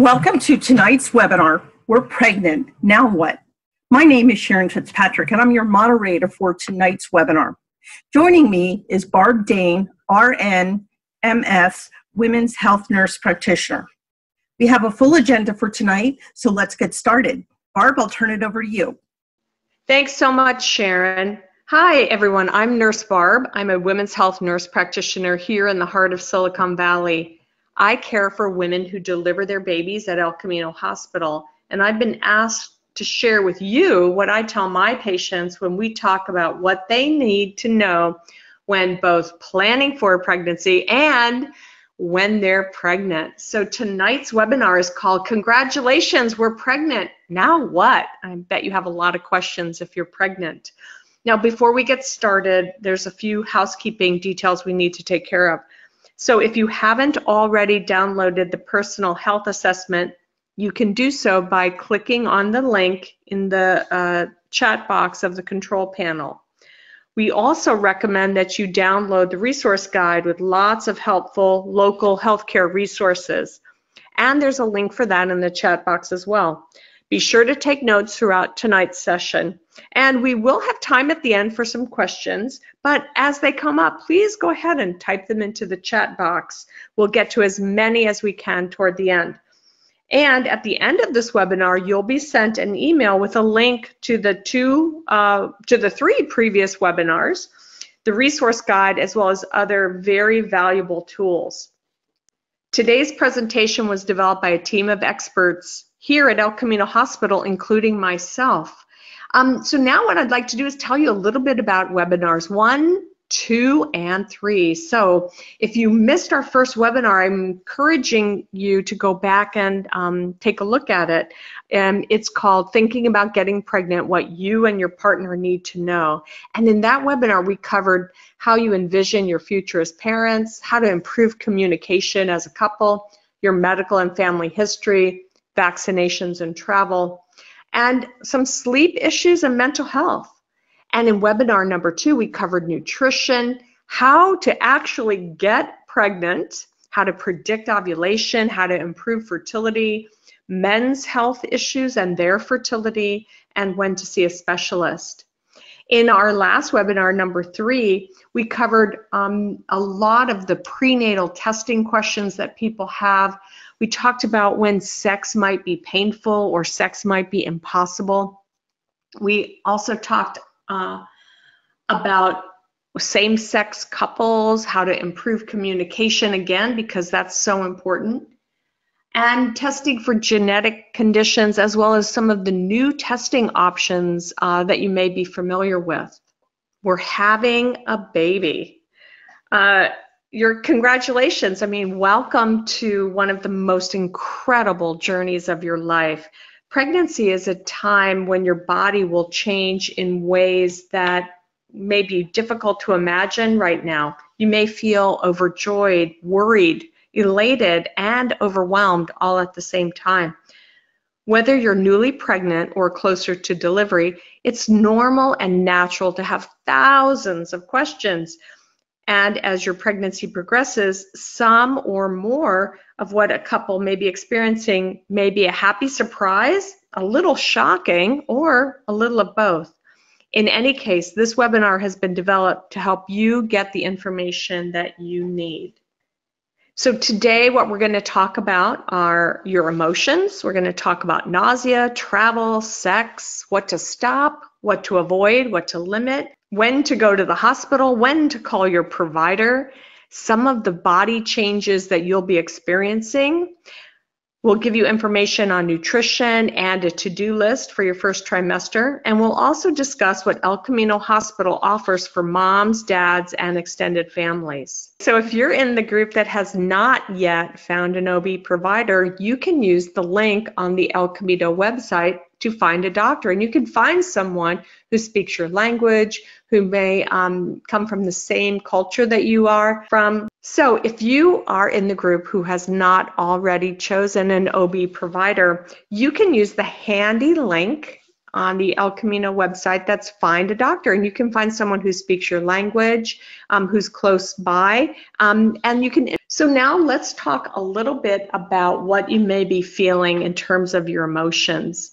Welcome to tonight's webinar, We're Pregnant, Now What? My name is Sharon Fitzpatrick and I'm your moderator for tonight's webinar. Joining me is Barb Dane, RN, MS, Women's Health Nurse Practitioner. We have a full agenda for tonight, so let's get started. Barb, I'll turn it over to you. Thanks so much, Sharon. Hi, everyone. I'm Nurse Barb. I'm a women's health nurse practitioner here in the heart of Silicon Valley. I care for women who deliver their babies at El Camino Hospital, and I've been asked to share with you what I tell my patients when we talk about what they need to know when both planning for a pregnancy and when they're pregnant. So tonight's webinar is called Congratulations, We're Pregnant. Now what? I bet you have a lot of questions if you're pregnant. Now, before we get started, there's a few housekeeping details we need to take care of. So if you haven't already downloaded the personal health assessment, you can do so by clicking on the link in the uh, chat box of the control panel. We also recommend that you download the resource guide with lots of helpful local healthcare resources. And there's a link for that in the chat box as well. Be sure to take notes throughout tonight's session. And we will have time at the end for some questions, but as they come up, please go ahead and type them into the chat box. We'll get to as many as we can toward the end. And at the end of this webinar, you'll be sent an email with a link to the two, uh, to the three previous webinars, the resource guide, as well as other very valuable tools. Today's presentation was developed by a team of experts here at El Camino Hospital, including myself. Um, so now what I'd like to do is tell you a little bit about webinars one, two, and three. So if you missed our first webinar, I'm encouraging you to go back and um, take a look at it. And it's called Thinking About Getting Pregnant, What You and Your Partner Need to Know. And in that webinar, we covered how you envision your future as parents, how to improve communication as a couple, your medical and family history, vaccinations and travel, and some sleep issues and mental health. And in webinar number two, we covered nutrition, how to actually get pregnant, how to predict ovulation, how to improve fertility, men's health issues and their fertility, and when to see a specialist. In our last webinar, number three, we covered um, a lot of the prenatal testing questions that people have. We talked about when sex might be painful or sex might be impossible. We also talked uh, about same-sex couples, how to improve communication again, because that's so important, and testing for genetic conditions, as well as some of the new testing options uh, that you may be familiar with. We're having a baby. Uh, your congratulations. I mean, welcome to one of the most incredible journeys of your life. Pregnancy is a time when your body will change in ways that may be difficult to imagine right now. You may feel overjoyed, worried, elated, and overwhelmed all at the same time. Whether you're newly pregnant or closer to delivery, it's normal and natural to have thousands of questions and as your pregnancy progresses, some or more of what a couple may be experiencing may be a happy surprise, a little shocking, or a little of both. In any case, this webinar has been developed to help you get the information that you need. So today what we're going to talk about are your emotions. We're going to talk about nausea, travel, sex, what to stop, what to avoid, what to limit, when to go to the hospital, when to call your provider, some of the body changes that you'll be experiencing. We'll give you information on nutrition and a to-do list for your first trimester, and we'll also discuss what El Camino Hospital offers for moms, dads, and extended families. So if you're in the group that has not yet found an OB provider, you can use the link on the El Camino website to find a doctor. And you can find someone who speaks your language, who may um, come from the same culture that you are from. So if you are in the group who has not already chosen an OB provider, you can use the handy link on the El Camino website that's find a doctor and you can find someone who speaks your language, um, who's close by, um, and you can. So now let's talk a little bit about what you may be feeling in terms of your emotions.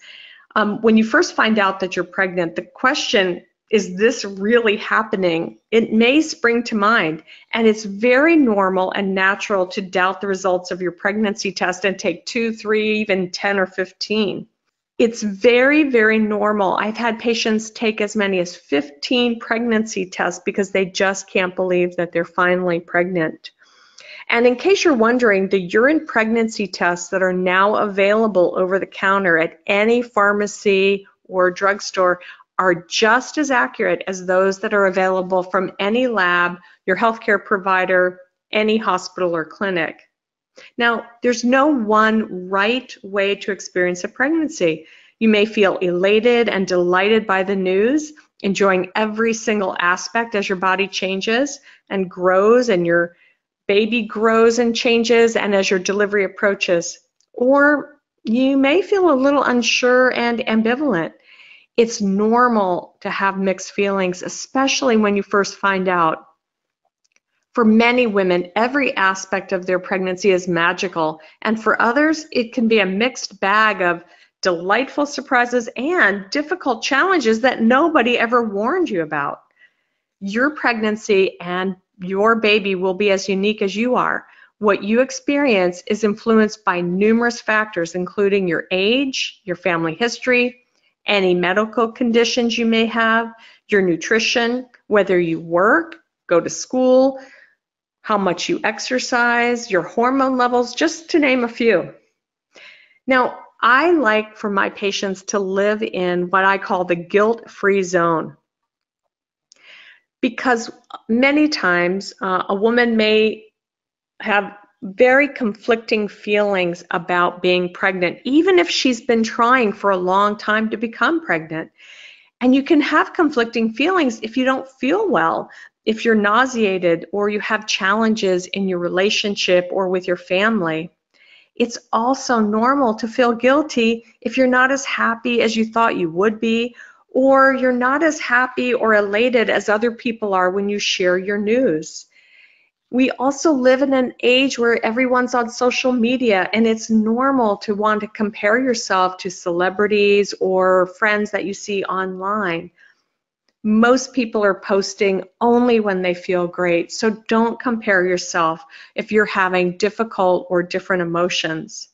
Um, when you first find out that you're pregnant, the question is this really happening? It may spring to mind, and it's very normal and natural to doubt the results of your pregnancy test and take two, three, even 10 or 15. It's very, very normal. I've had patients take as many as 15 pregnancy tests because they just can't believe that they're finally pregnant. And in case you're wondering, the urine pregnancy tests that are now available over the counter at any pharmacy or drugstore are just as accurate as those that are available from any lab, your healthcare provider, any hospital or clinic. Now, there's no one right way to experience a pregnancy. You may feel elated and delighted by the news, enjoying every single aspect as your body changes and grows and your baby grows and changes and as your delivery approaches. Or you may feel a little unsure and ambivalent. It's normal to have mixed feelings, especially when you first find out for many women, every aspect of their pregnancy is magical, and for others, it can be a mixed bag of delightful surprises and difficult challenges that nobody ever warned you about. Your pregnancy and your baby will be as unique as you are. What you experience is influenced by numerous factors, including your age, your family history, any medical conditions you may have, your nutrition, whether you work, go to school, how much you exercise, your hormone levels, just to name a few. Now, I like for my patients to live in what I call the guilt free zone. Because many times uh, a woman may have very conflicting feelings about being pregnant, even if she's been trying for a long time to become pregnant. And you can have conflicting feelings if you don't feel well if you're nauseated or you have challenges in your relationship or with your family, it's also normal to feel guilty if you're not as happy as you thought you would be, or you're not as happy or elated as other people are when you share your news. We also live in an age where everyone's on social media, and it's normal to want to compare yourself to celebrities or friends that you see online most people are posting only when they feel great. So don't compare yourself if you're having difficult or different emotions.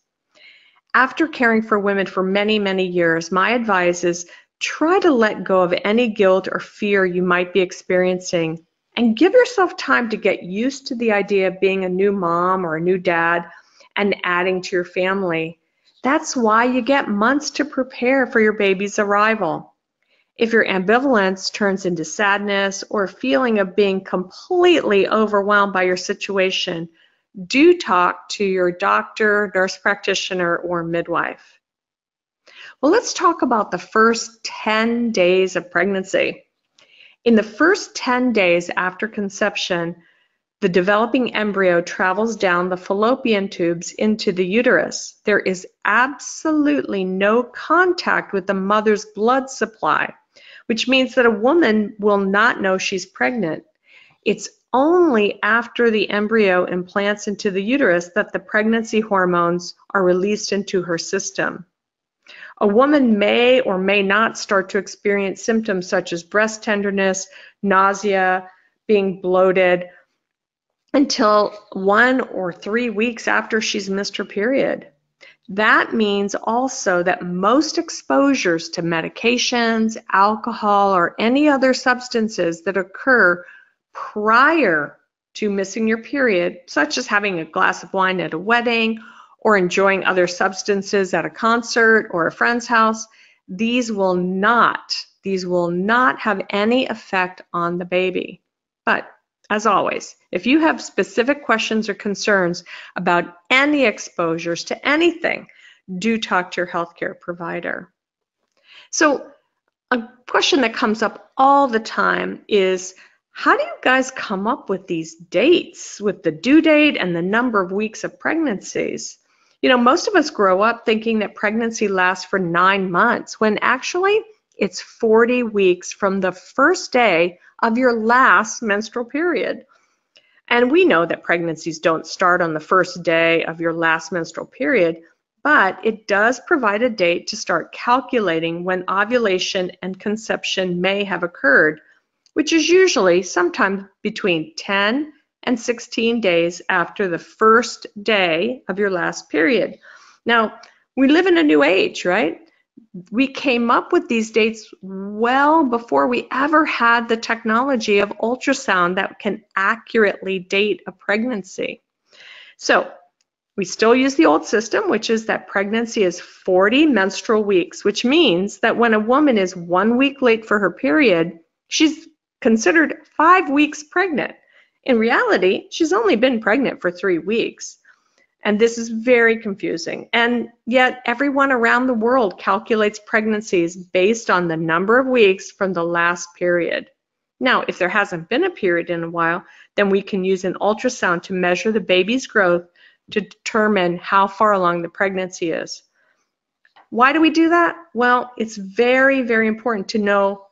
After caring for women for many, many years, my advice is try to let go of any guilt or fear you might be experiencing and give yourself time to get used to the idea of being a new mom or a new dad and adding to your family. That's why you get months to prepare for your baby's arrival. If your ambivalence turns into sadness or feeling of being completely overwhelmed by your situation, do talk to your doctor, nurse practitioner, or midwife. Well, let's talk about the first 10 days of pregnancy. In the first 10 days after conception, the developing embryo travels down the fallopian tubes into the uterus. There is absolutely no contact with the mother's blood supply which means that a woman will not know she's pregnant. It's only after the embryo implants into the uterus that the pregnancy hormones are released into her system. A woman may or may not start to experience symptoms such as breast tenderness, nausea, being bloated until one or three weeks after she's missed her period. That means also that most exposures to medications, alcohol, or any other substances that occur prior to missing your period, such as having a glass of wine at a wedding or enjoying other substances at a concert or a friend's house, these will not, these will not have any effect on the baby. But as always, if you have specific questions or concerns about any exposures to anything, do talk to your healthcare provider. So, a question that comes up all the time is how do you guys come up with these dates with the due date and the number of weeks of pregnancies? You know, most of us grow up thinking that pregnancy lasts for nine months when actually it's 40 weeks from the first day of your last menstrual period. And we know that pregnancies don't start on the first day of your last menstrual period, but it does provide a date to start calculating when ovulation and conception may have occurred, which is usually sometime between 10 and 16 days after the first day of your last period. Now, we live in a new age, right? We came up with these dates well before we ever had the technology of ultrasound that can accurately date a pregnancy. So, we still use the old system, which is that pregnancy is 40 menstrual weeks, which means that when a woman is one week late for her period, she's considered five weeks pregnant. In reality, she's only been pregnant for three weeks. And this is very confusing. And yet, everyone around the world calculates pregnancies based on the number of weeks from the last period. Now, if there hasn't been a period in a while, then we can use an ultrasound to measure the baby's growth to determine how far along the pregnancy is. Why do we do that? Well, it's very, very important to know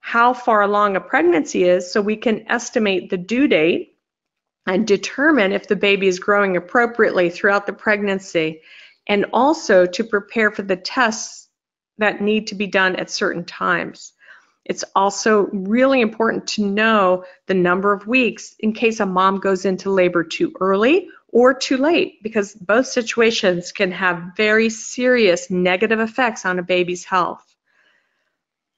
how far along a pregnancy is so we can estimate the due date and determine if the baby is growing appropriately throughout the pregnancy and also to prepare for the tests that need to be done at certain times. It's also really important to know the number of weeks in case a mom goes into labor too early or too late because both situations can have very serious negative effects on a baby's health.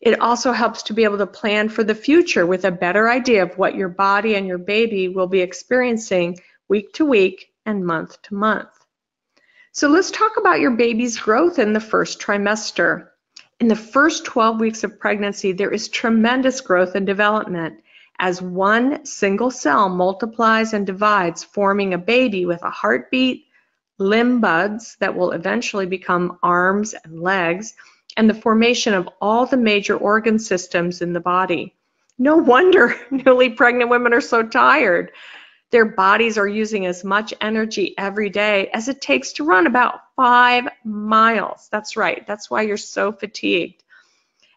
It also helps to be able to plan for the future with a better idea of what your body and your baby will be experiencing week to week and month to month. So let's talk about your baby's growth in the first trimester. In the first 12 weeks of pregnancy, there is tremendous growth and development as one single cell multiplies and divides, forming a baby with a heartbeat, limb buds that will eventually become arms and legs, and the formation of all the major organ systems in the body. No wonder newly pregnant women are so tired. Their bodies are using as much energy every day as it takes to run about five miles. That's right, that's why you're so fatigued.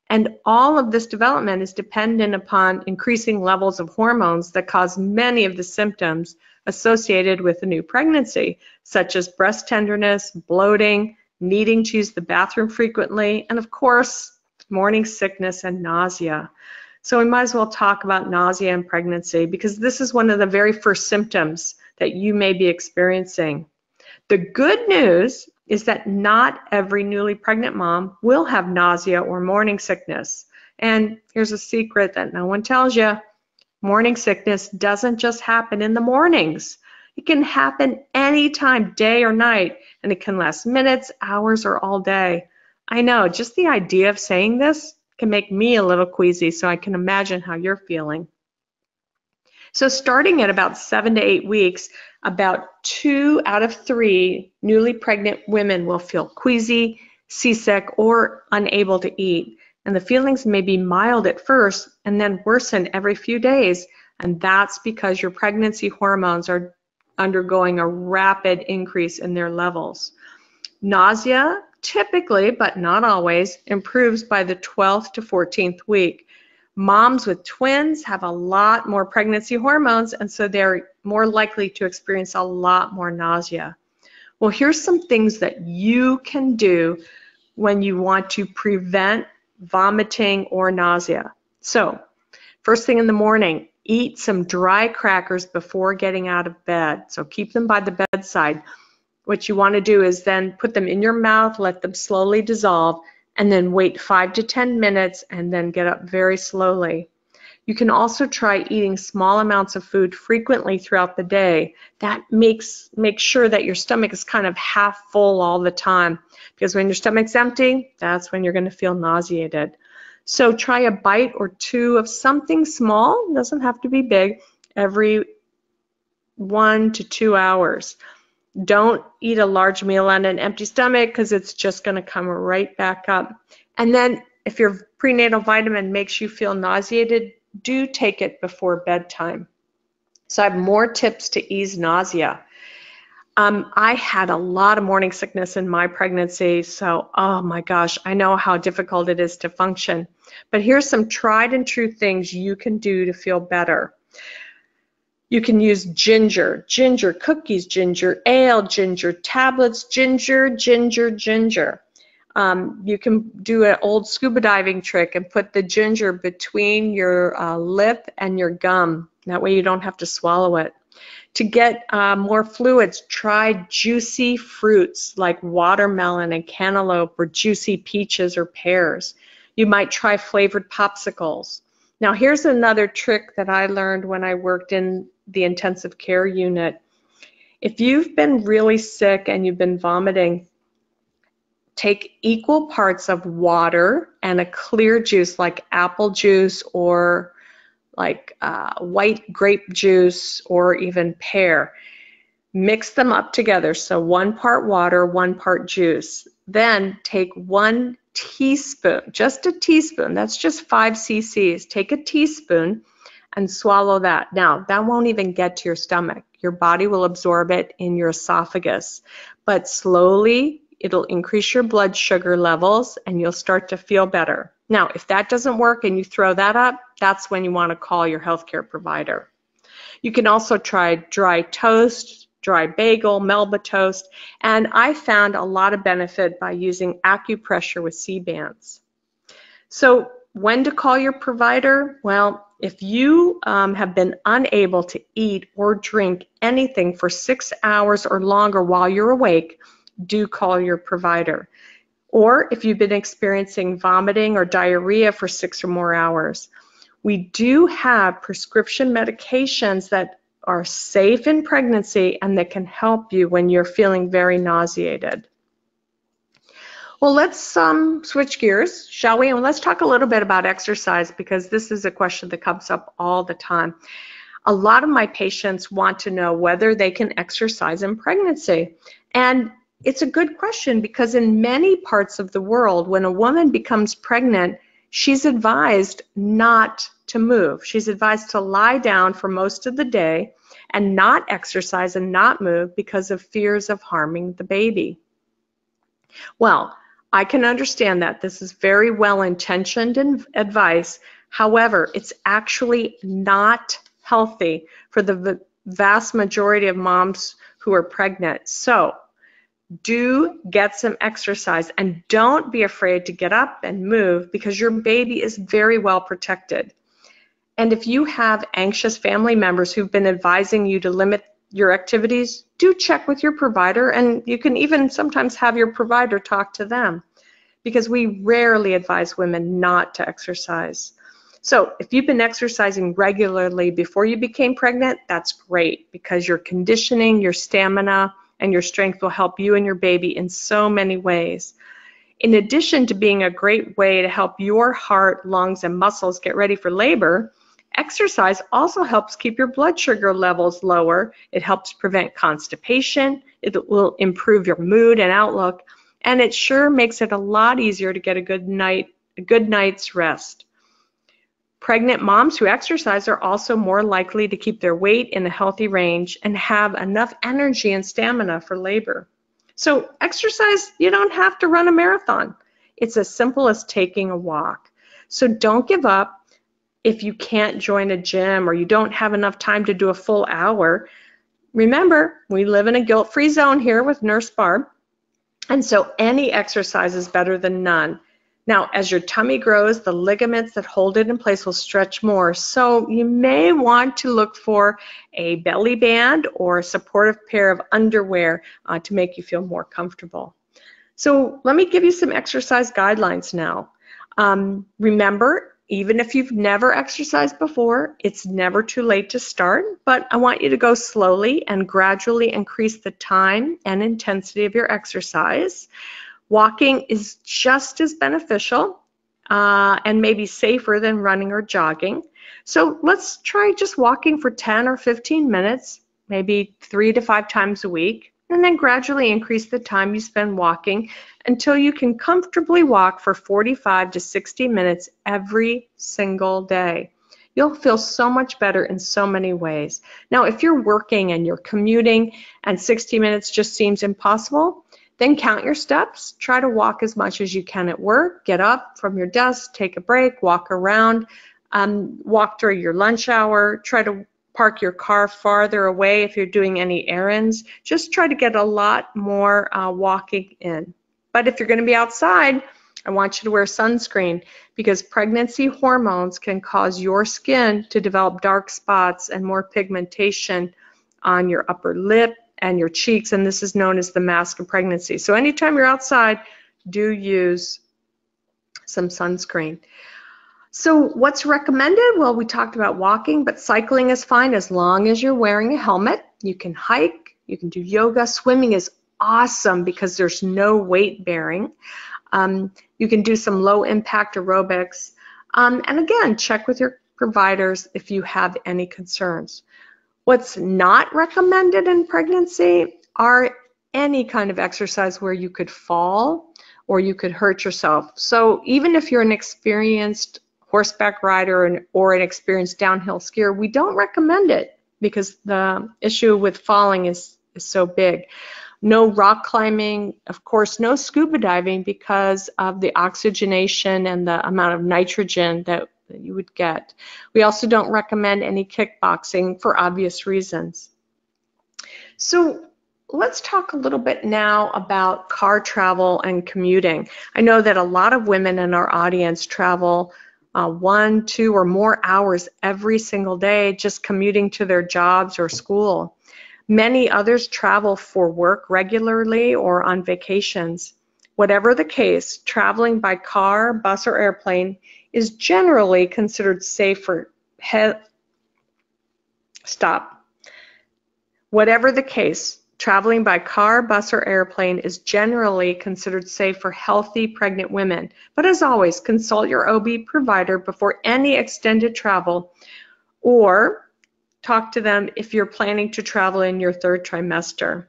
And all of this development is dependent upon increasing levels of hormones that cause many of the symptoms associated with a new pregnancy, such as breast tenderness, bloating, needing to use the bathroom frequently, and of course, morning sickness and nausea. So we might as well talk about nausea and pregnancy because this is one of the very first symptoms that you may be experiencing. The good news is that not every newly pregnant mom will have nausea or morning sickness. And here's a secret that no one tells you. Morning sickness doesn't just happen in the mornings. It can happen anytime, day or night, and it can last minutes, hours, or all day. I know, just the idea of saying this can make me a little queasy, so I can imagine how you're feeling. So starting at about seven to eight weeks, about two out of three newly pregnant women will feel queasy, seasick, or unable to eat. And the feelings may be mild at first and then worsen every few days. And that's because your pregnancy hormones are undergoing a rapid increase in their levels. Nausea typically, but not always, improves by the 12th to 14th week. Moms with twins have a lot more pregnancy hormones, and so they're more likely to experience a lot more nausea. Well, here's some things that you can do when you want to prevent vomiting or nausea. So, first thing in the morning, Eat some dry crackers before getting out of bed. So keep them by the bedside. What you want to do is then put them in your mouth, let them slowly dissolve, and then wait five to 10 minutes and then get up very slowly. You can also try eating small amounts of food frequently throughout the day. That makes make sure that your stomach is kind of half full all the time because when your stomach's empty, that's when you're going to feel nauseated. So try a bite or two of something small, doesn't have to be big, every one to two hours. Don't eat a large meal on an empty stomach because it's just going to come right back up. And then if your prenatal vitamin makes you feel nauseated, do take it before bedtime. So I have more tips to ease nausea. Um, I had a lot of morning sickness in my pregnancy, so oh my gosh, I know how difficult it is to function. But here's some tried and true things you can do to feel better. You can use ginger, ginger cookies, ginger ale, ginger tablets, ginger, ginger, ginger. Um, you can do an old scuba diving trick and put the ginger between your uh, lip and your gum. That way you don't have to swallow it. To get uh, more fluids, try juicy fruits like watermelon and cantaloupe or juicy peaches or pears. You might try flavored popsicles. Now here's another trick that I learned when I worked in the intensive care unit. If you've been really sick and you've been vomiting, take equal parts of water and a clear juice like apple juice or like uh, white grape juice or even pear. Mix them up together. So one part water, one part juice. Then take one teaspoon, just a teaspoon, that's just five cc's. Take a teaspoon and swallow that. Now, that won't even get to your stomach. Your body will absorb it in your esophagus. But slowly, it'll increase your blood sugar levels and you'll start to feel better. Now, if that doesn't work and you throw that up, that's when you want to call your healthcare provider. You can also try dry toast, dry bagel, Melba toast, and I found a lot of benefit by using acupressure with Sea-Bands. So when to call your provider? Well, if you um, have been unable to eat or drink anything for six hours or longer while you're awake, do call your provider or if you've been experiencing vomiting or diarrhea for six or more hours. We do have prescription medications that are safe in pregnancy and that can help you when you're feeling very nauseated. Well, let's um, switch gears, shall we? And let's talk a little bit about exercise because this is a question that comes up all the time. A lot of my patients want to know whether they can exercise in pregnancy. And it's a good question because in many parts of the world, when a woman becomes pregnant, she's advised not to move. She's advised to lie down for most of the day and not exercise and not move because of fears of harming the baby. Well, I can understand that. This is very well intentioned advice. However, it's actually not healthy for the vast majority of moms who are pregnant. So, do get some exercise and don't be afraid to get up and move because your baby is very well protected. And if you have anxious family members who've been advising you to limit your activities, do check with your provider and you can even sometimes have your provider talk to them because we rarely advise women not to exercise. So if you've been exercising regularly before you became pregnant, that's great because your conditioning, your stamina, and your strength will help you and your baby in so many ways. In addition to being a great way to help your heart, lungs, and muscles get ready for labor, exercise also helps keep your blood sugar levels lower. It helps prevent constipation. It will improve your mood and outlook. And it sure makes it a lot easier to get a good night, a good night's rest. Pregnant moms who exercise are also more likely to keep their weight in a healthy range and have enough energy and stamina for labor. So exercise, you don't have to run a marathon. It's as simple as taking a walk. So don't give up if you can't join a gym or you don't have enough time to do a full hour. Remember, we live in a guilt-free zone here with Nurse Barb. And so any exercise is better than none. Now, as your tummy grows, the ligaments that hold it in place will stretch more. So you may want to look for a belly band or a supportive pair of underwear uh, to make you feel more comfortable. So let me give you some exercise guidelines now. Um, remember, even if you've never exercised before, it's never too late to start, but I want you to go slowly and gradually increase the time and intensity of your exercise. Walking is just as beneficial uh, and maybe safer than running or jogging. So let's try just walking for 10 or 15 minutes, maybe three to five times a week, and then gradually increase the time you spend walking until you can comfortably walk for 45 to 60 minutes every single day. You'll feel so much better in so many ways. Now, if you're working and you're commuting and 60 minutes just seems impossible, then count your steps. Try to walk as much as you can at work. Get up from your desk, take a break, walk around, um, walk during your lunch hour. Try to park your car farther away if you're doing any errands. Just try to get a lot more uh, walking in. But if you're going to be outside, I want you to wear sunscreen because pregnancy hormones can cause your skin to develop dark spots and more pigmentation on your upper lip and your cheeks, and this is known as the mask of pregnancy. So anytime you're outside, do use some sunscreen. So what's recommended? Well, we talked about walking, but cycling is fine as long as you're wearing a helmet. You can hike, you can do yoga. Swimming is awesome because there's no weight bearing. Um, you can do some low impact aerobics. Um, and again, check with your providers if you have any concerns. What's not recommended in pregnancy are any kind of exercise where you could fall or you could hurt yourself. So even if you're an experienced horseback rider or an experienced downhill skier, we don't recommend it because the issue with falling is, is so big. No rock climbing, of course, no scuba diving because of the oxygenation and the amount of nitrogen that that you would get. We also don't recommend any kickboxing for obvious reasons. So let's talk a little bit now about car travel and commuting. I know that a lot of women in our audience travel uh, one, two, or more hours every single day just commuting to their jobs or school. Many others travel for work regularly or on vacations. Whatever the case, traveling by car, bus, or airplane is generally considered safe for he- stop. Whatever the case, traveling by car, bus, or airplane is generally considered safe for healthy pregnant women. But as always, consult your OB provider before any extended travel or talk to them if you're planning to travel in your third trimester.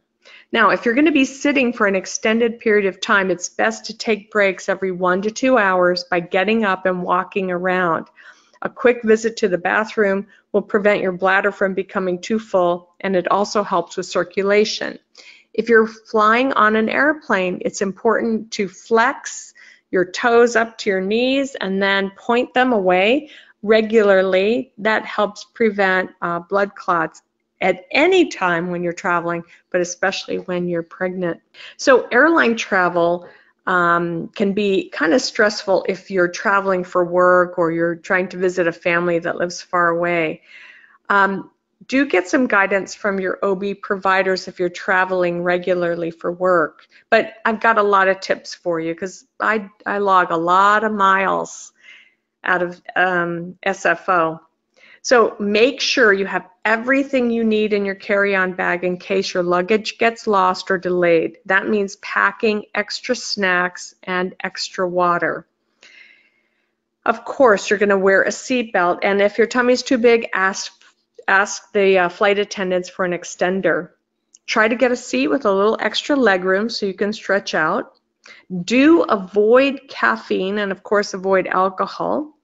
Now, if you're going to be sitting for an extended period of time, it's best to take breaks every one to two hours by getting up and walking around. A quick visit to the bathroom will prevent your bladder from becoming too full, and it also helps with circulation. If you're flying on an airplane, it's important to flex your toes up to your knees and then point them away regularly. That helps prevent uh, blood clots at any time when you're traveling, but especially when you're pregnant. So airline travel um, can be kind of stressful if you're traveling for work or you're trying to visit a family that lives far away. Um, do get some guidance from your OB providers if you're traveling regularly for work. But I've got a lot of tips for you because I, I log a lot of miles out of um, SFO. So make sure you have everything you need in your carry-on bag in case your luggage gets lost or delayed. That means packing extra snacks and extra water. Of course, you're going to wear a seatbelt, and if your tummy's too big, ask ask the uh, flight attendants for an extender. Try to get a seat with a little extra leg room so you can stretch out. Do avoid caffeine and, of course, avoid alcohol.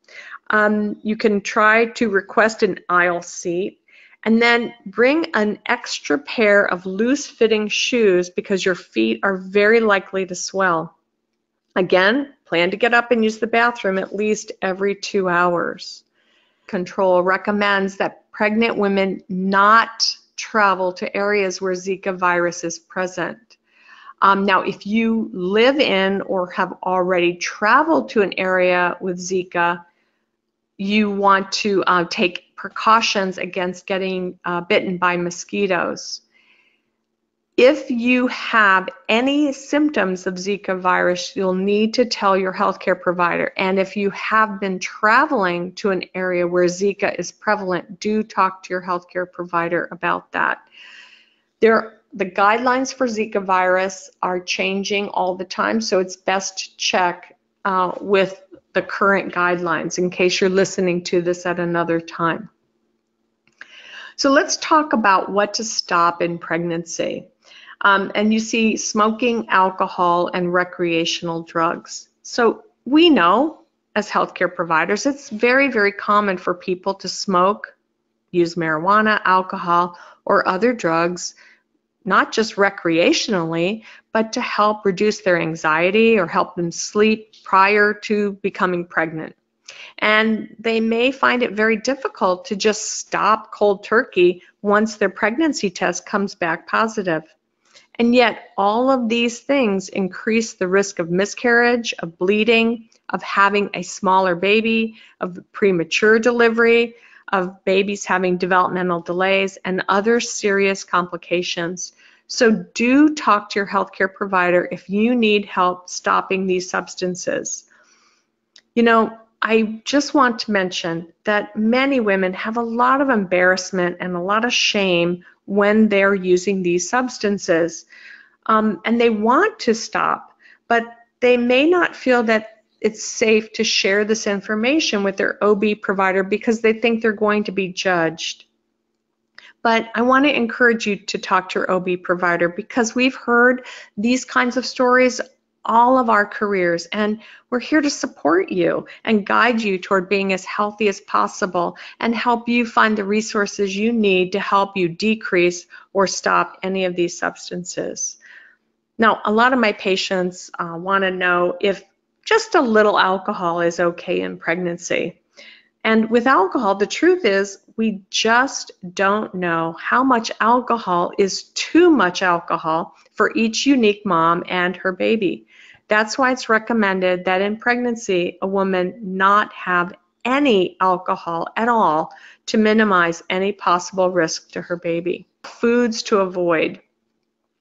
Um, you can try to request an aisle seat and then bring an extra pair of loose fitting shoes because your feet are very likely to swell. Again, plan to get up and use the bathroom at least every two hours. Control recommends that pregnant women not travel to areas where Zika virus is present. Um, now, if you live in or have already traveled to an area with Zika, you want to uh, take precautions against getting uh, bitten by mosquitoes. If you have any symptoms of Zika virus, you'll need to tell your healthcare provider. And if you have been traveling to an area where Zika is prevalent, do talk to your healthcare provider about that. There, the guidelines for Zika virus are changing all the time, so it's best to check uh, with the current guidelines in case you're listening to this at another time. So let's talk about what to stop in pregnancy. Um, and you see smoking, alcohol, and recreational drugs. So we know as healthcare providers, it's very, very common for people to smoke, use marijuana, alcohol, or other drugs, not just recreationally, but to help reduce their anxiety or help them sleep prior to becoming pregnant. And they may find it very difficult to just stop cold turkey once their pregnancy test comes back positive. And yet, all of these things increase the risk of miscarriage, of bleeding, of having a smaller baby, of premature delivery, of babies having developmental delays, and other serious complications. So do talk to your healthcare provider if you need help stopping these substances. You know, I just want to mention that many women have a lot of embarrassment and a lot of shame when they're using these substances. Um, and they want to stop, but they may not feel that it's safe to share this information with their OB provider because they think they're going to be judged. But I want to encourage you to talk to your OB provider because we've heard these kinds of stories all of our careers and we're here to support you and guide you toward being as healthy as possible and help you find the resources you need to help you decrease or stop any of these substances. Now, a lot of my patients uh, want to know if just a little alcohol is okay in pregnancy. And with alcohol, the truth is we just don't know how much alcohol is too much alcohol for each unique mom and her baby. That's why it's recommended that in pregnancy, a woman not have any alcohol at all to minimize any possible risk to her baby. Foods to avoid.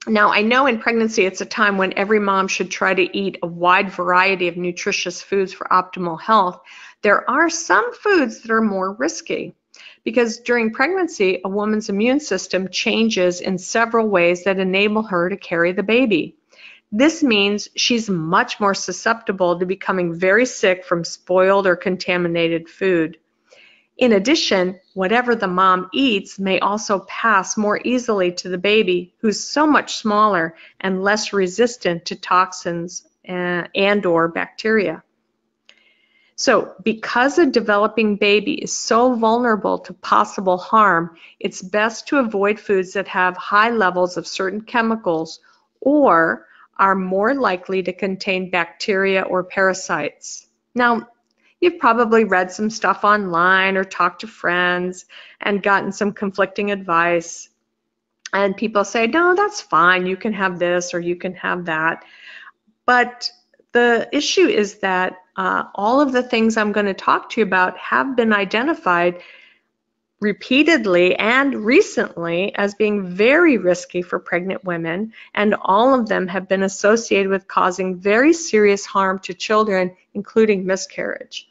Now, I know in pregnancy it's a time when every mom should try to eat a wide variety of nutritious foods for optimal health. There are some foods that are more risky because during pregnancy, a woman's immune system changes in several ways that enable her to carry the baby. This means she's much more susceptible to becoming very sick from spoiled or contaminated food. In addition, whatever the mom eats may also pass more easily to the baby, who's so much smaller and less resistant to toxins uh, and or bacteria. So because a developing baby is so vulnerable to possible harm, it's best to avoid foods that have high levels of certain chemicals or are more likely to contain bacteria or parasites. Now, You've probably read some stuff online or talked to friends and gotten some conflicting advice. And people say, no, that's fine. You can have this or you can have that. But the issue is that uh, all of the things I'm going to talk to you about have been identified repeatedly and recently as being very risky for pregnant women, and all of them have been associated with causing very serious harm to children, including miscarriage.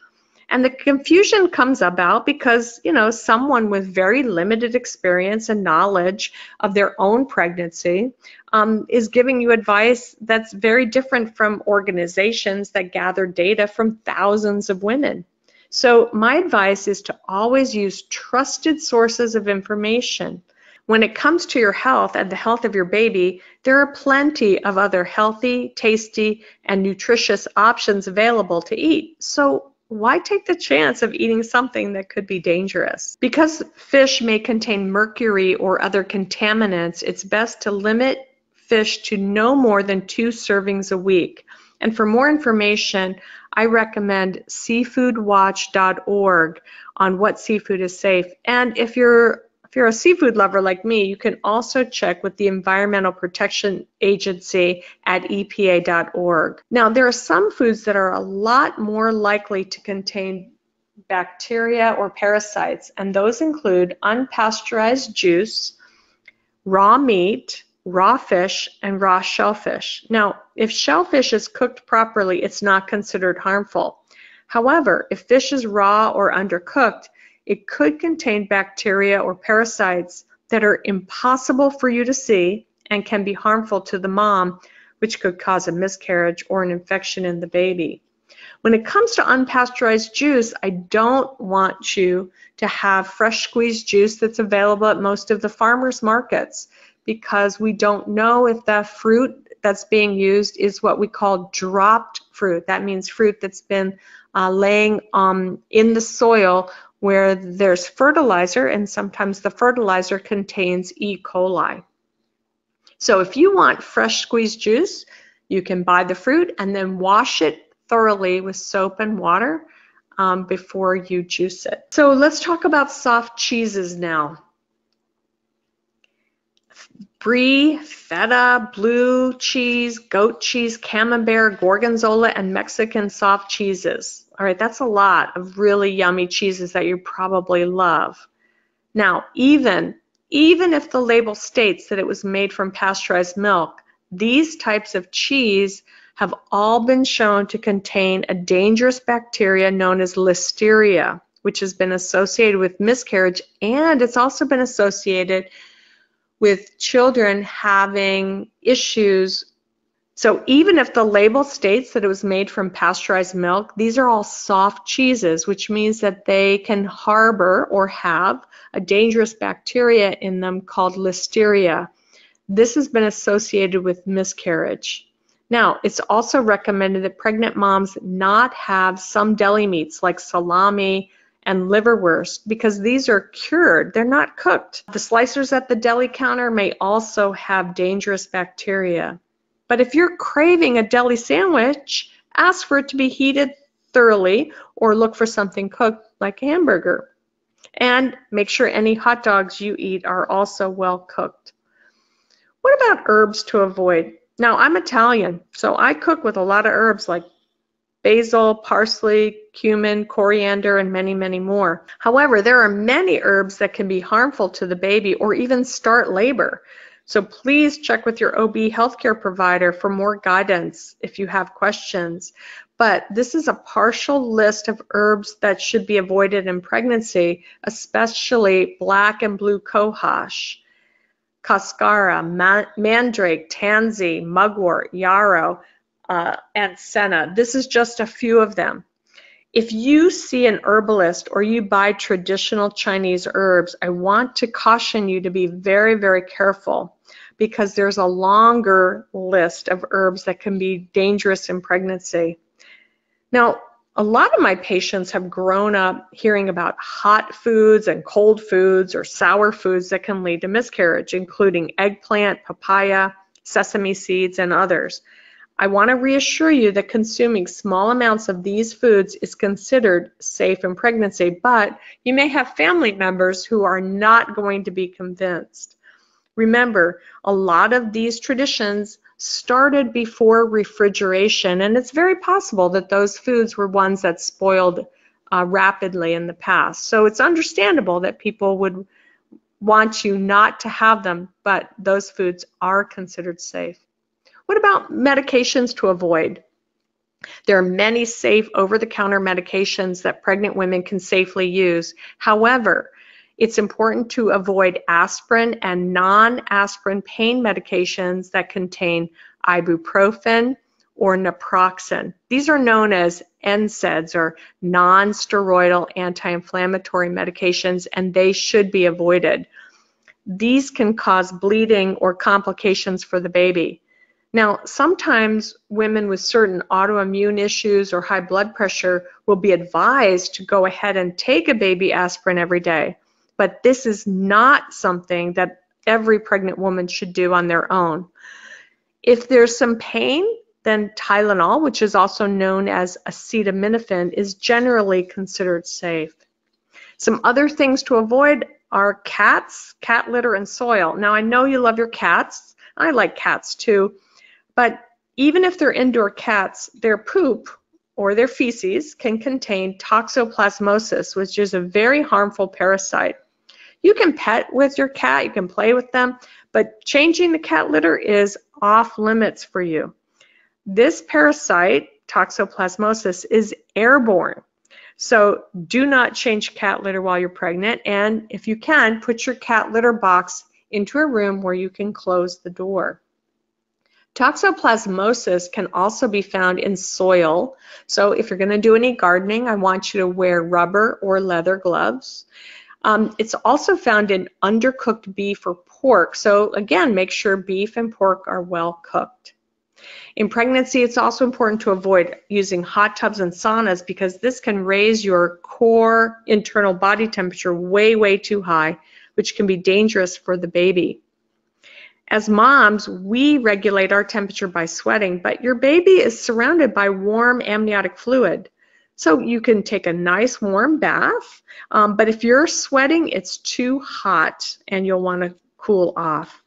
And the confusion comes about because, you know, someone with very limited experience and knowledge of their own pregnancy um, is giving you advice that's very different from organizations that gather data from thousands of women. So my advice is to always use trusted sources of information. When it comes to your health and the health of your baby, there are plenty of other healthy, tasty, and nutritious options available to eat. So why take the chance of eating something that could be dangerous? Because fish may contain mercury or other contaminants, it's best to limit fish to no more than two servings a week. And for more information, I recommend seafoodwatch.org on what seafood is safe. And if you're if you're a seafood lover like me, you can also check with the Environmental Protection Agency at EPA.org. Now, there are some foods that are a lot more likely to contain bacteria or parasites, and those include unpasteurized juice, raw meat, raw fish, and raw shellfish. Now, if shellfish is cooked properly, it's not considered harmful. However, if fish is raw or undercooked, it could contain bacteria or parasites that are impossible for you to see and can be harmful to the mom, which could cause a miscarriage or an infection in the baby. When it comes to unpasteurized juice, I don't want you to have fresh squeezed juice that's available at most of the farmers markets because we don't know if the fruit that's being used is what we call dropped fruit. That means fruit that's been uh, laying um, in the soil where there's fertilizer and sometimes the fertilizer contains E. coli. So if you want fresh squeezed juice, you can buy the fruit and then wash it thoroughly with soap and water um, before you juice it. So let's talk about soft cheeses now. Brie, feta, blue cheese, goat cheese, camembert, gorgonzola, and Mexican soft cheeses. All right, that's a lot of really yummy cheeses that you probably love. Now, even, even if the label states that it was made from pasteurized milk, these types of cheese have all been shown to contain a dangerous bacteria known as listeria, which has been associated with miscarriage and it's also been associated with children having issues so even if the label states that it was made from pasteurized milk, these are all soft cheeses, which means that they can harbor or have a dangerous bacteria in them called listeria. This has been associated with miscarriage. Now, it's also recommended that pregnant moms not have some deli meats like salami and liverwurst because these are cured, they're not cooked. The slicers at the deli counter may also have dangerous bacteria. But if you're craving a deli sandwich, ask for it to be heated thoroughly or look for something cooked like a hamburger. And make sure any hot dogs you eat are also well cooked. What about herbs to avoid? Now, I'm Italian, so I cook with a lot of herbs like basil, parsley, cumin, coriander, and many, many more. However, there are many herbs that can be harmful to the baby or even start labor. So please check with your OB healthcare provider for more guidance if you have questions. But this is a partial list of herbs that should be avoided in pregnancy, especially black and blue cohosh, cascara, mandrake, tansy, mugwort, yarrow, uh, and senna. This is just a few of them. If you see an herbalist or you buy traditional Chinese herbs, I want to caution you to be very, very careful because there's a longer list of herbs that can be dangerous in pregnancy. Now, a lot of my patients have grown up hearing about hot foods and cold foods or sour foods that can lead to miscarriage, including eggplant, papaya, sesame seeds, and others. I want to reassure you that consuming small amounts of these foods is considered safe in pregnancy, but you may have family members who are not going to be convinced. Remember, a lot of these traditions started before refrigeration, and it's very possible that those foods were ones that spoiled uh, rapidly in the past. So it's understandable that people would want you not to have them, but those foods are considered safe. What about medications to avoid? There are many safe over-the-counter medications that pregnant women can safely use. However, it's important to avoid aspirin and non-aspirin pain medications that contain ibuprofen or naproxen. These are known as NSAIDs or non-steroidal anti-inflammatory medications and they should be avoided. These can cause bleeding or complications for the baby. Now, sometimes women with certain autoimmune issues or high blood pressure will be advised to go ahead and take a baby aspirin every day but this is not something that every pregnant woman should do on their own. If there's some pain, then Tylenol, which is also known as acetaminophen, is generally considered safe. Some other things to avoid are cats, cat litter, and soil. Now, I know you love your cats. I like cats too. But even if they're indoor cats, their poop or their feces can contain toxoplasmosis, which is a very harmful parasite. You can pet with your cat, you can play with them, but changing the cat litter is off limits for you. This parasite, toxoplasmosis, is airborne. So do not change cat litter while you're pregnant. And if you can, put your cat litter box into a room where you can close the door. Toxoplasmosis can also be found in soil. So if you're going to do any gardening, I want you to wear rubber or leather gloves. Um, it's also found in undercooked beef or pork. So again, make sure beef and pork are well cooked. In pregnancy, it's also important to avoid using hot tubs and saunas because this can raise your core internal body temperature way, way too high, which can be dangerous for the baby. As moms, we regulate our temperature by sweating, but your baby is surrounded by warm amniotic fluid. So you can take a nice warm bath, um, but if you're sweating, it's too hot and you'll want to cool off.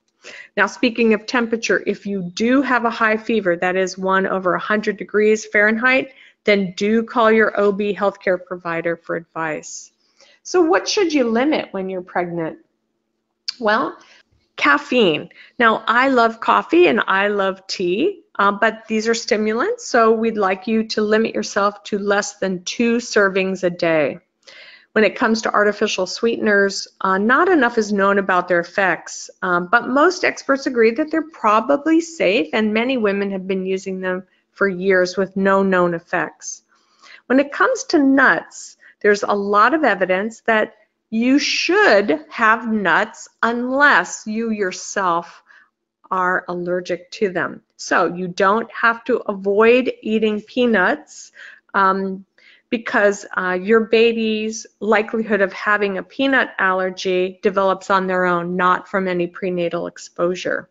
Now, speaking of temperature, if you do have a high fever, that is one over 100 degrees Fahrenheit, then do call your OB healthcare provider for advice. So what should you limit when you're pregnant? Well, Caffeine. Now, I love coffee and I love tea, uh, but these are stimulants, so we'd like you to limit yourself to less than two servings a day. When it comes to artificial sweeteners, uh, not enough is known about their effects, um, but most experts agree that they're probably safe, and many women have been using them for years with no known effects. When it comes to nuts, there's a lot of evidence that you should have nuts unless you yourself are allergic to them. So you don't have to avoid eating peanuts um, because uh, your baby's likelihood of having a peanut allergy develops on their own, not from any prenatal exposure.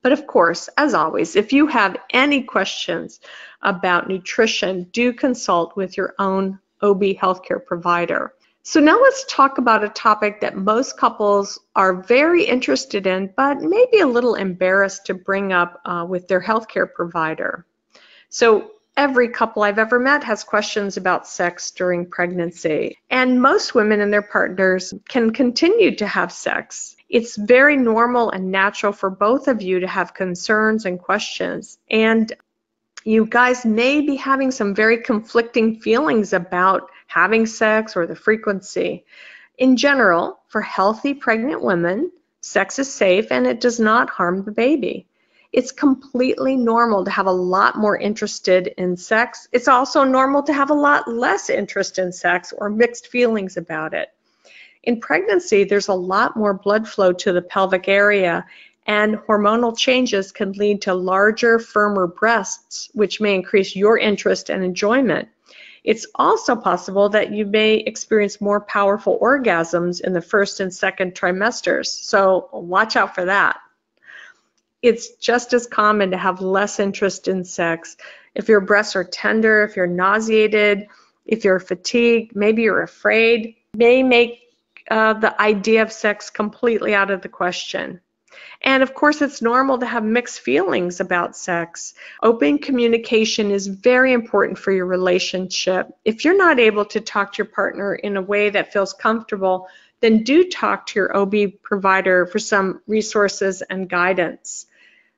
But of course, as always, if you have any questions about nutrition, do consult with your own OB healthcare provider. So now let's talk about a topic that most couples are very interested in, but maybe a little embarrassed to bring up uh, with their healthcare provider. So every couple I've ever met has questions about sex during pregnancy. And most women and their partners can continue to have sex. It's very normal and natural for both of you to have concerns and questions. And you guys may be having some very conflicting feelings about having sex or the frequency. In general, for healthy pregnant women, sex is safe and it does not harm the baby. It's completely normal to have a lot more interested in sex. It's also normal to have a lot less interest in sex or mixed feelings about it. In pregnancy, there's a lot more blood flow to the pelvic area and hormonal changes can lead to larger, firmer breasts, which may increase your interest and enjoyment. It's also possible that you may experience more powerful orgasms in the first and second trimesters, so watch out for that. It's just as common to have less interest in sex. If your breasts are tender, if you're nauseated, if you're fatigued, maybe you're afraid, may make uh, the idea of sex completely out of the question. And of course, it's normal to have mixed feelings about sex. Open communication is very important for your relationship. If you're not able to talk to your partner in a way that feels comfortable, then do talk to your OB provider for some resources and guidance.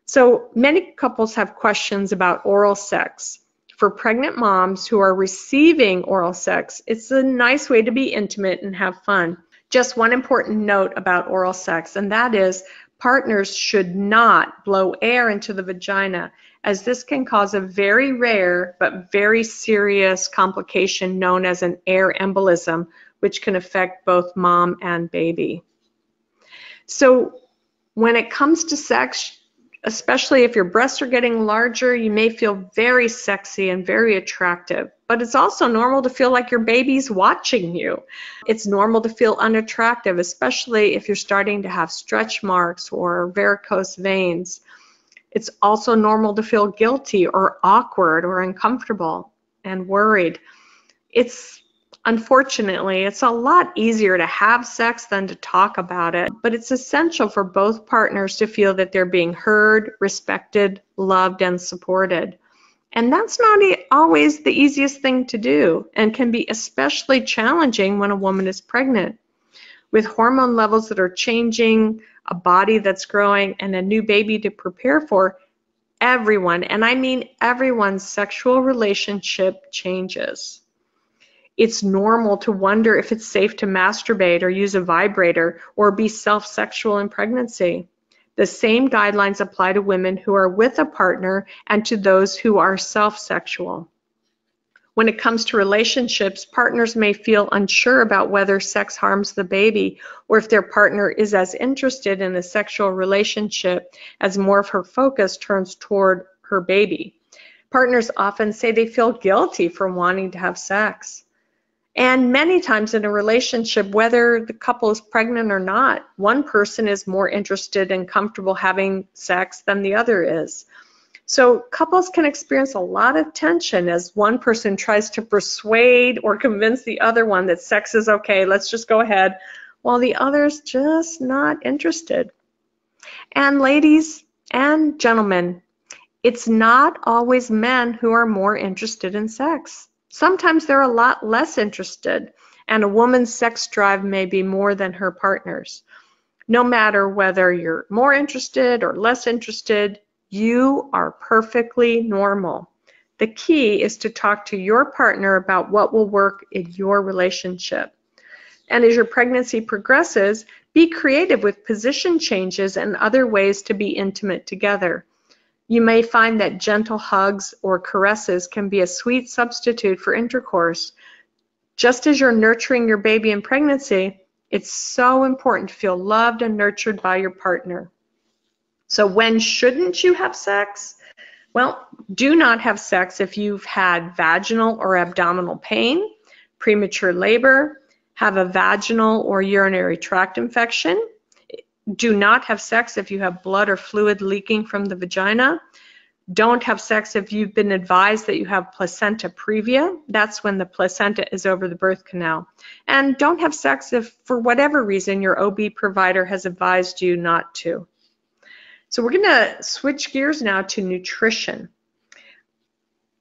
So many couples have questions about oral sex. For pregnant moms who are receiving oral sex, it's a nice way to be intimate and have fun. Just one important note about oral sex, and that is Partners should not blow air into the vagina as this can cause a very rare but very serious complication known as an air embolism, which can affect both mom and baby. So when it comes to sex, especially if your breasts are getting larger, you may feel very sexy and very attractive. But it's also normal to feel like your baby's watching you. It's normal to feel unattractive, especially if you're starting to have stretch marks or varicose veins. It's also normal to feel guilty or awkward or uncomfortable and worried. It's Unfortunately, it's a lot easier to have sex than to talk about it, but it's essential for both partners to feel that they're being heard, respected, loved, and supported. And that's not always the easiest thing to do and can be especially challenging when a woman is pregnant. With hormone levels that are changing, a body that's growing, and a new baby to prepare for, everyone, and I mean everyone's sexual relationship changes. It's normal to wonder if it's safe to masturbate or use a vibrator or be self-sexual in pregnancy. The same guidelines apply to women who are with a partner and to those who are self-sexual. When it comes to relationships, partners may feel unsure about whether sex harms the baby or if their partner is as interested in a sexual relationship as more of her focus turns toward her baby. Partners often say they feel guilty for wanting to have sex. And many times in a relationship, whether the couple is pregnant or not, one person is more interested and comfortable having sex than the other is. So couples can experience a lot of tension as one person tries to persuade or convince the other one that sex is okay, let's just go ahead, while the other's just not interested. And ladies and gentlemen, it's not always men who are more interested in sex. Sometimes they're a lot less interested, and a woman's sex drive may be more than her partner's. No matter whether you're more interested or less interested, you are perfectly normal. The key is to talk to your partner about what will work in your relationship. And as your pregnancy progresses, be creative with position changes and other ways to be intimate together. You may find that gentle hugs or caresses can be a sweet substitute for intercourse. Just as you're nurturing your baby in pregnancy, it's so important to feel loved and nurtured by your partner. So when shouldn't you have sex? Well, do not have sex if you've had vaginal or abdominal pain, premature labor, have a vaginal or urinary tract infection. Do not have sex if you have blood or fluid leaking from the vagina. Don't have sex if you've been advised that you have placenta previa. That's when the placenta is over the birth canal. And don't have sex if, for whatever reason, your OB provider has advised you not to. So we're going to switch gears now to nutrition.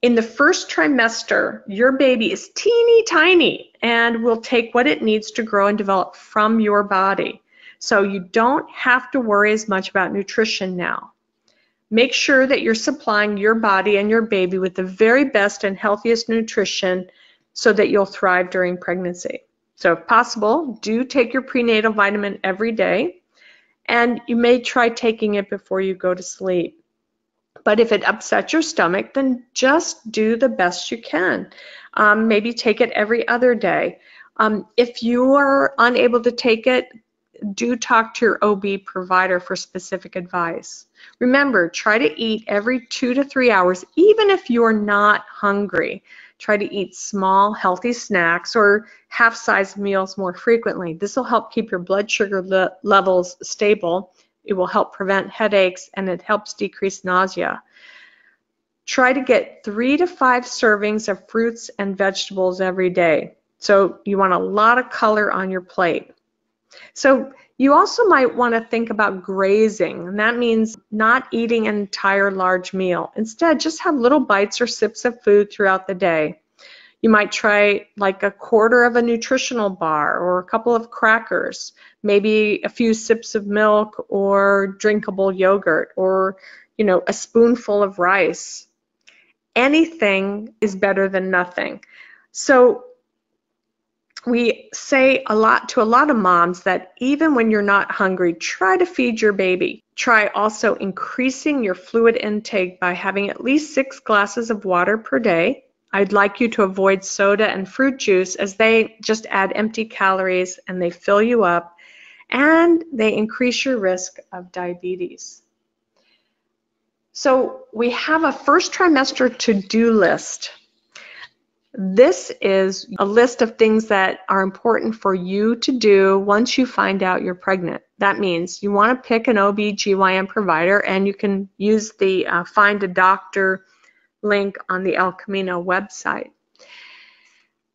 In the first trimester, your baby is teeny tiny and will take what it needs to grow and develop from your body. So you don't have to worry as much about nutrition now. Make sure that you're supplying your body and your baby with the very best and healthiest nutrition so that you'll thrive during pregnancy. So if possible, do take your prenatal vitamin every day and you may try taking it before you go to sleep. But if it upsets your stomach, then just do the best you can. Um, maybe take it every other day. Um, if you are unable to take it, do talk to your OB provider for specific advice. Remember, try to eat every two to three hours, even if you're not hungry. Try to eat small, healthy snacks or half-sized meals more frequently. This will help keep your blood sugar le levels stable. It will help prevent headaches and it helps decrease nausea. Try to get three to five servings of fruits and vegetables every day. So you want a lot of color on your plate. So you also might want to think about grazing, and that means not eating an entire large meal. Instead, just have little bites or sips of food throughout the day. You might try like a quarter of a nutritional bar or a couple of crackers, maybe a few sips of milk or drinkable yogurt or, you know, a spoonful of rice. Anything is better than nothing. So we say a lot to a lot of moms that even when you're not hungry, try to feed your baby. Try also increasing your fluid intake by having at least six glasses of water per day. I'd like you to avoid soda and fruit juice as they just add empty calories and they fill you up and they increase your risk of diabetes. So we have a first trimester to-do list. This is a list of things that are important for you to do once you find out you're pregnant. That means you want to pick an OB/GYN provider and you can use the uh, Find a Doctor link on the El Camino website.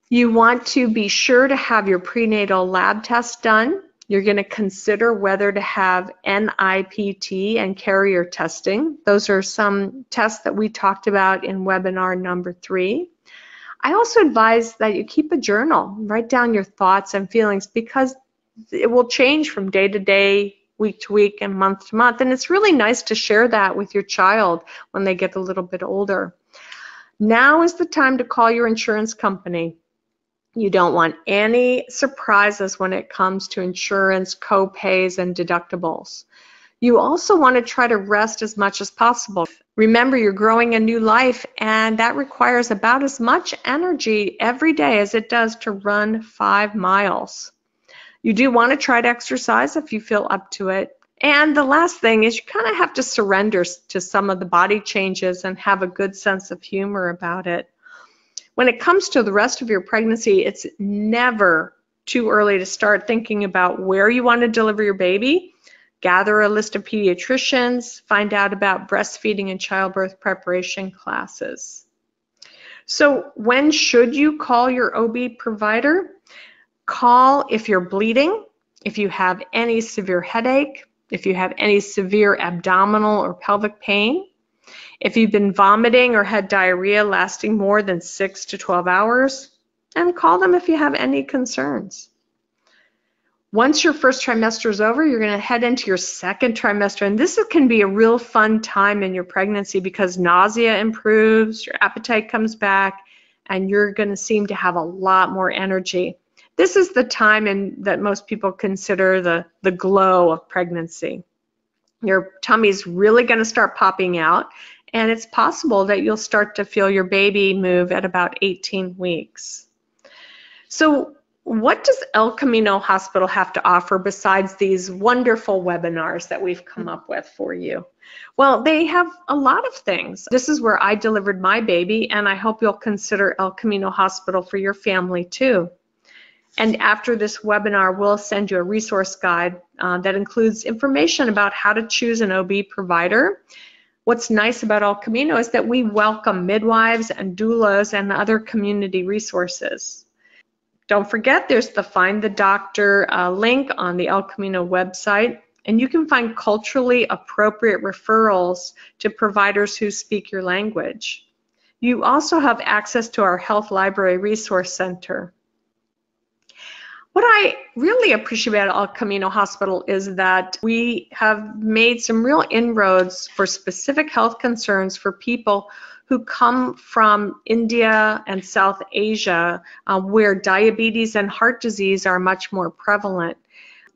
You want to be sure to have your prenatal lab test done. You're going to consider whether to have NIPT and carrier testing. Those are some tests that we talked about in webinar number three. I also advise that you keep a journal, write down your thoughts and feelings because it will change from day to day, week to week, and month to month. And it's really nice to share that with your child when they get a little bit older. Now is the time to call your insurance company. You don't want any surprises when it comes to insurance, co-pays, and deductibles. You also want to try to rest as much as possible. Remember, you're growing a new life, and that requires about as much energy every day as it does to run five miles. You do want to try to exercise if you feel up to it. And the last thing is you kind of have to surrender to some of the body changes and have a good sense of humor about it. When it comes to the rest of your pregnancy, it's never too early to start thinking about where you want to deliver your baby gather a list of pediatricians, find out about breastfeeding and childbirth preparation classes. So when should you call your OB provider? Call if you're bleeding, if you have any severe headache, if you have any severe abdominal or pelvic pain, if you've been vomiting or had diarrhea lasting more than 6 to 12 hours, and call them if you have any concerns. Once your first trimester is over, you're going to head into your second trimester. And this can be a real fun time in your pregnancy because nausea improves, your appetite comes back, and you're going to seem to have a lot more energy. This is the time in, that most people consider the, the glow of pregnancy. Your tummy's really going to start popping out, and it's possible that you'll start to feel your baby move at about 18 weeks. So what does El Camino Hospital have to offer besides these wonderful webinars that we've come up with for you? Well, they have a lot of things. This is where I delivered my baby, and I hope you'll consider El Camino Hospital for your family too. And after this webinar, we'll send you a resource guide uh, that includes information about how to choose an OB provider. What's nice about El Camino is that we welcome midwives and doulas and other community resources. Don't forget, there's the Find the Doctor uh, link on the El Camino website, and you can find culturally appropriate referrals to providers who speak your language. You also have access to our Health Library Resource Center. What I really appreciate about El Camino Hospital is that we have made some real inroads for specific health concerns for people who come from India and South Asia, uh, where diabetes and heart disease are much more prevalent.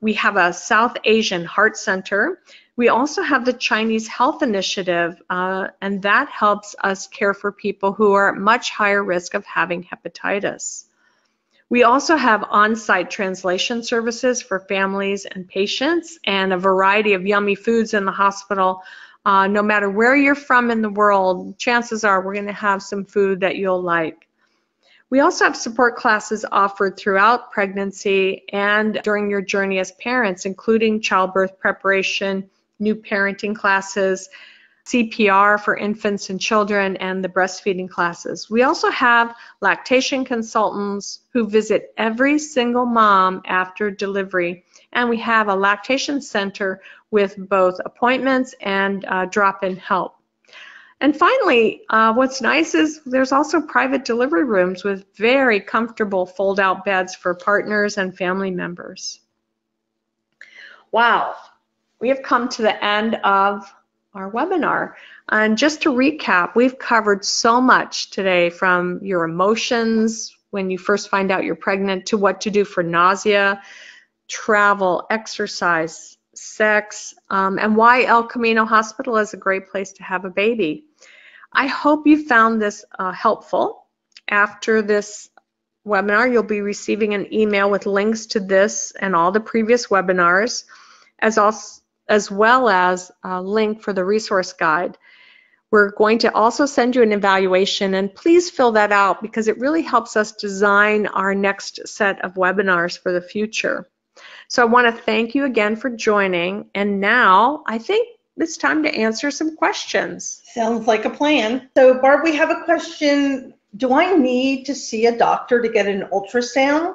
We have a South Asian Heart Center. We also have the Chinese Health Initiative, uh, and that helps us care for people who are at much higher risk of having hepatitis. We also have on-site translation services for families and patients and a variety of yummy foods in the hospital uh, no matter where you're from in the world, chances are we're going to have some food that you'll like. We also have support classes offered throughout pregnancy and during your journey as parents, including childbirth preparation, new parenting classes, CPR for infants and children, and the breastfeeding classes. We also have lactation consultants who visit every single mom after delivery, and we have a lactation center with both appointments and uh, drop-in help. And finally, uh, what's nice is there's also private delivery rooms with very comfortable fold-out beds for partners and family members. Wow, we have come to the end of our webinar. And just to recap, we've covered so much today from your emotions when you first find out you're pregnant to what to do for nausea, travel, exercise, sex, um, and why El Camino Hospital is a great place to have a baby. I hope you found this uh, helpful. After this webinar, you'll be receiving an email with links to this and all the previous webinars, as, also, as well as a link for the resource guide. We're going to also send you an evaluation and please fill that out because it really helps us design our next set of webinars for the future. So I want to thank you again for joining. And now I think it's time to answer some questions. Sounds like a plan. So Barb, we have a question. Do I need to see a doctor to get an ultrasound?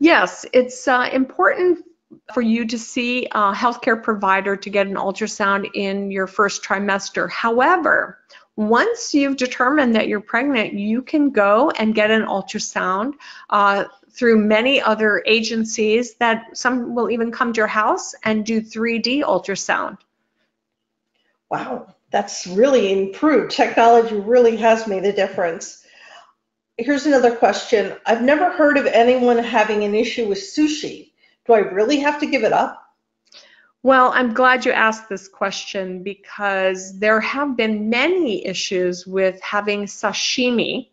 Yes, it's uh, important for you to see a healthcare provider to get an ultrasound in your first trimester. However, once you've determined that you're pregnant, you can go and get an ultrasound uh, through many other agencies that some will even come to your house and do 3D ultrasound. Wow, that's really improved. Technology really has made a difference. Here's another question. I've never heard of anyone having an issue with sushi. Do I really have to give it up? Well, I'm glad you asked this question because there have been many issues with having sashimi,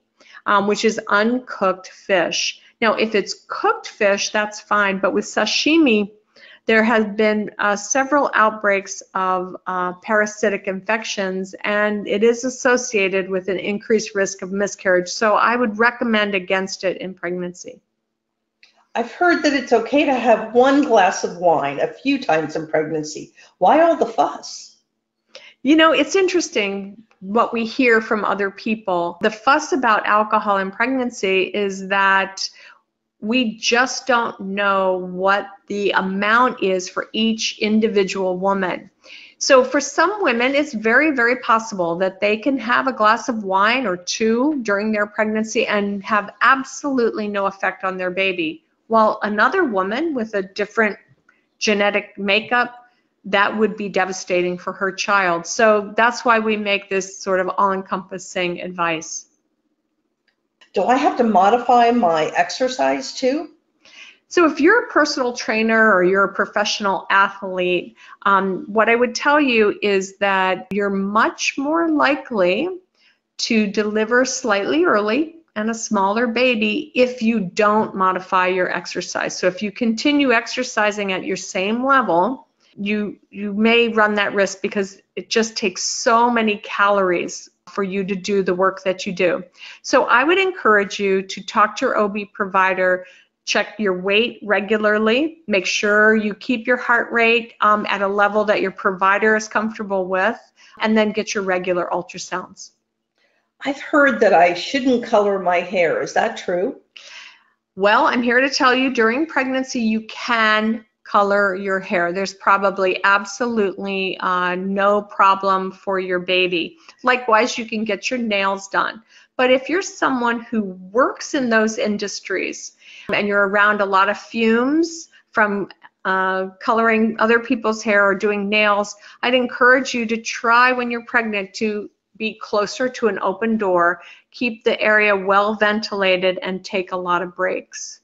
um, which is uncooked fish. Now, if it's cooked fish, that's fine, but with sashimi, there have been uh, several outbreaks of uh, parasitic infections, and it is associated with an increased risk of miscarriage. So I would recommend against it in pregnancy. I've heard that it's okay to have one glass of wine a few times in pregnancy. Why all the fuss? You know, it's interesting what we hear from other people. The fuss about alcohol and pregnancy is that we just don't know what the amount is for each individual woman. So for some women, it's very, very possible that they can have a glass of wine or two during their pregnancy and have absolutely no effect on their baby. While another woman with a different genetic makeup, that would be devastating for her child. So that's why we make this sort of all-encompassing advice. Do I have to modify my exercise too? So if you're a personal trainer or you're a professional athlete, um, what I would tell you is that you're much more likely to deliver slightly early and a smaller baby if you don't modify your exercise. So if you continue exercising at your same level, you you may run that risk because it just takes so many calories for you to do the work that you do. So I would encourage you to talk to your OB provider, check your weight regularly, make sure you keep your heart rate um, at a level that your provider is comfortable with, and then get your regular ultrasounds. I've heard that I shouldn't color my hair. Is that true? Well, I'm here to tell you during pregnancy you can color your hair. There's probably absolutely uh, no problem for your baby. Likewise, you can get your nails done. But if you're someone who works in those industries and you're around a lot of fumes from uh, coloring other people's hair or doing nails, I'd encourage you to try when you're pregnant to be closer to an open door, keep the area well ventilated, and take a lot of breaks.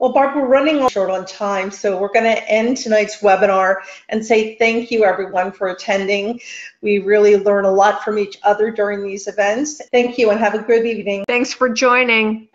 Well, Barb, we're running short on time, so we're going to end tonight's webinar and say thank you, everyone, for attending. We really learn a lot from each other during these events. Thank you and have a good evening. Thanks for joining.